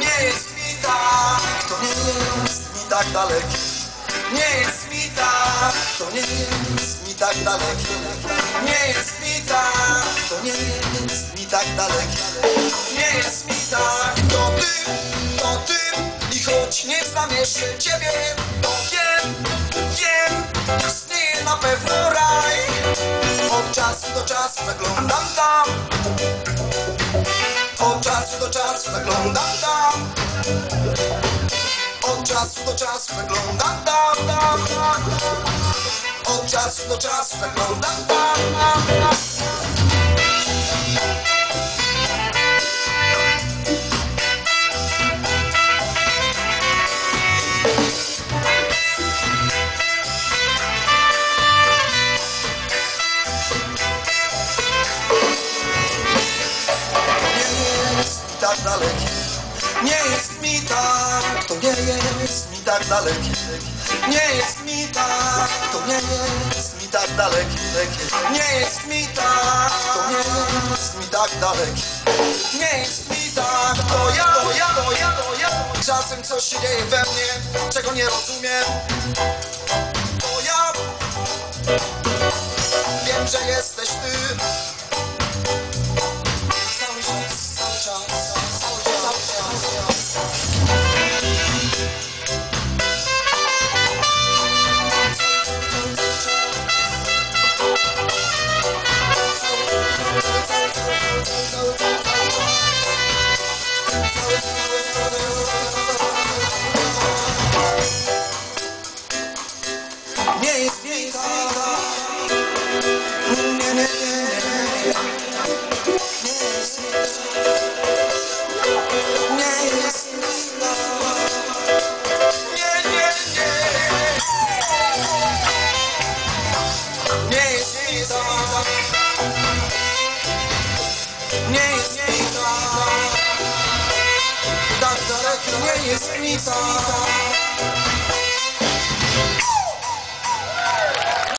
nie jest mi tak, to nie jest mi tak daleki, nie jest mi tak, to nie jest mi tak daleki, nie jest mi tak, to nie jest mi tak daleki, nie jest mi tak, to ty, to ty, i choć nie znam jeszcze ciebie, to wiem, wiem, istnieje na pewno raj, od czasu do czasu wyglądam tam. Do czasu zaglądam tam. Od czasu do czasu zaglądam tam, tam, tam. Od czasu do czasu zaglądam tam, tam, tam. Nie jest mi tak, to nie jest mi tak dalekie. Nie jest mi tak, to nie jest mi tak dalekie. Nie jest mi tak, to nie jest mi tak dalekie. Nie jest mi tak, to ja, to ja, to ja, to ja. Czasem coś się dzieje we mnie, czego nie rozumiem. Nie jest mi tak. Tak. Tak daleko nie jest mi tak.